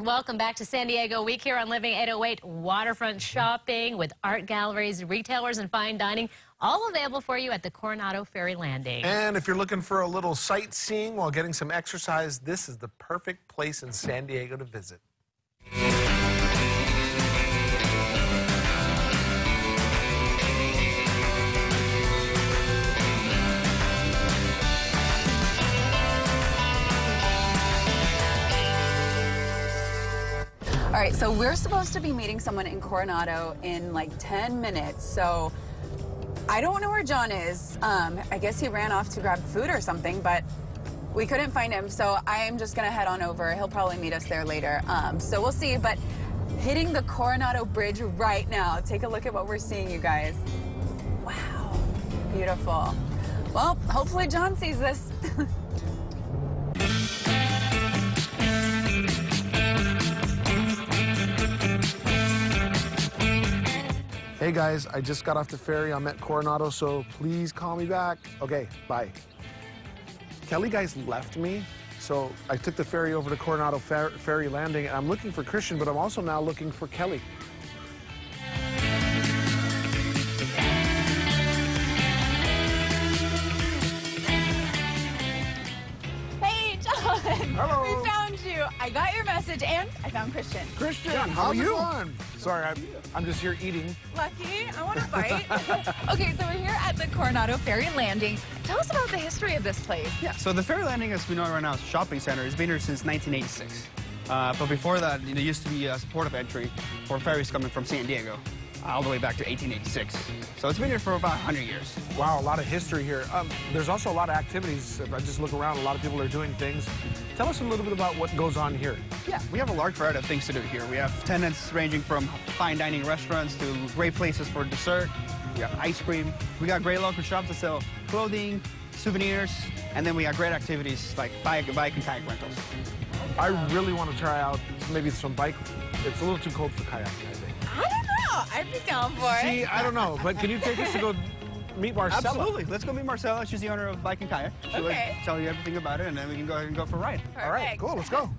Welcome back to San Diego Week here on Living 808 Waterfront Shopping with art galleries, retailers, and fine dining, all available for you at the Coronado Ferry Landing. And if you're looking for a little sightseeing while getting some exercise, this is the perfect place in San Diego to visit. All right, so we're supposed to be meeting someone in Coronado in like 10 minutes. So I don't know where John is. Um, I guess he ran off to grab food or something, but we couldn't find him. So I am just gonna head on over. He'll probably meet us there later. Um, so we'll see. But hitting the Coronado Bridge right now. Take a look at what we're seeing, you guys. Wow, beautiful. Well, hopefully John sees this. Hey guys, I just got off the ferry. I'm at Coronado, so please call me back. Okay, bye. Kelly guys left me, so I took the ferry over to Coronado Fer Ferry Landing, and I'm looking for Christian, but I'm also now looking for Kelly. I got your message, and I found Christian. Christian, John, how are you? going? Sorry, I'm, I'm just here eating. Lucky, I want to bite. okay, so we're here at the Coronado Ferry Landing. Tell us about the history of this place. Yeah, so the Ferry Landing, as we know right now, is a shopping center. It's been here since 1986. Uh, but before that, you know, it used to be a port of entry for ferries coming from San Diego all the way back to 1886. So it's been here for about 100 years. Wow, a lot of history here. Um, there's also a lot of activities. If I just look around, a lot of people are doing things. Tell us a little bit about what goes on here. Yeah, we have a large variety of things to do here. We have tenants ranging from fine dining restaurants to great places for dessert. We have ice cream. We got great local shops that sell clothing, souvenirs, and then we got great activities like bike, bike and kayak rentals. I really want to try out maybe some bike. It's a little too cold for kayaking, down for it. See, I don't know, but can you take us to go meet Marcella? Absolutely. Let's go meet Marcella. She's the owner of Bike and Kayak. She'll like, Okay. tell you everything about it, and then we can go ahead and go for a ride. All right, cool, let's go.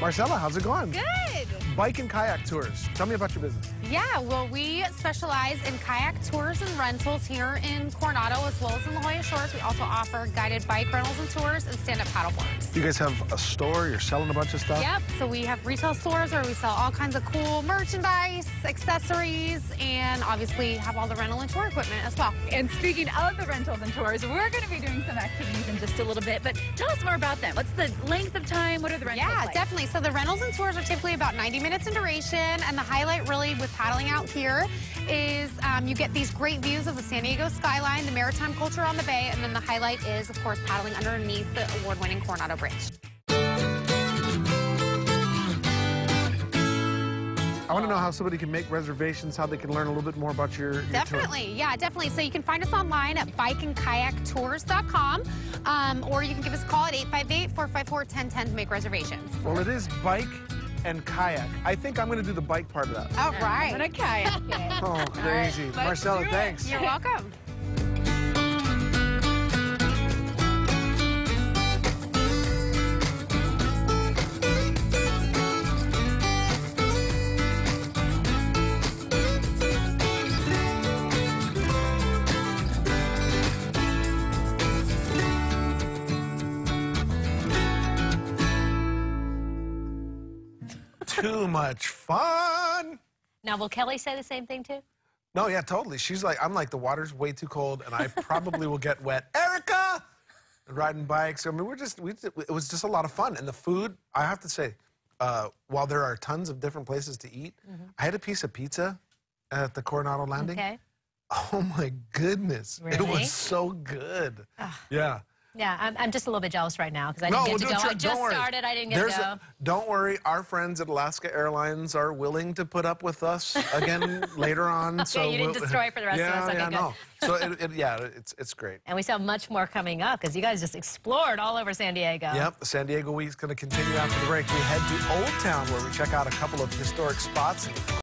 Marcella, how's it going? Good. Bike and kayak tours. Tell me about your business. Yeah, well, we specialize in kayak tours and rentals here in Coronado as well as in La Jolla Shores. We also offer guided bike rentals and tours and stand-up paddleboards. You guys have a store, you're selling a bunch of stuff? Yep, so we have retail stores where we sell all kinds of cool merchandise, accessories, and obviously have all the rental and tour equipment as well. And speaking of the rentals and tours, we're going to be doing some activities in just a little bit. But tell us more about them. What's the length of time? What are the rentals Yeah, like? definitely. So the rentals and tours are typically about 90 minutes in duration, and the highlight really with paddling out here is um, you get these great views of the San Diego skyline, the maritime culture on the bay, and then the highlight is, of course, paddling underneath the award-winning Coronado Bridge. I want to know how somebody can make reservations, how they can learn a little bit more about your, your tour. Definitely, yeah, definitely. So you can find us online at bikeandkayaktours.com, um, or you can give us a call at 858-454-1010 to make reservations. Well, it is bike and kayak. I think I'm going to do the bike part of that. All I'm oh, right. going to kayak it. Oh, crazy. let's Marcella, do it. thanks. You're welcome. Too much fun. Now, will Kelly say the same thing too? No, yeah, totally. She's like, I'm like, the water's way too cold, and I probably will get wet. Erica! Riding bikes. I mean, we're just, we, it was just a lot of fun. And the food, I have to say, uh, while there are tons of different places to eat, I had a piece of pizza at the Coronado Landing. Okay. Oh my goodness. It was so good. Yeah. Yeah, I'm, I'm just a little bit jealous right now because I No, didn't get well, to go. I just don't worry. started. I didn't get There's to go. a- don't worry, our friends at Alaska Airlines are willing to put up with us again later on. So you didn't we'll- destroy it for the rest of yeah, us. Okay, yeah, good. no. So it, it, yeah, it's it's great. and we still have much more coming up because you guys just explored all over San Diego. Yep, the San Diego Week's going to continue after the break. We head to Old Town where we check out a couple of historic spots.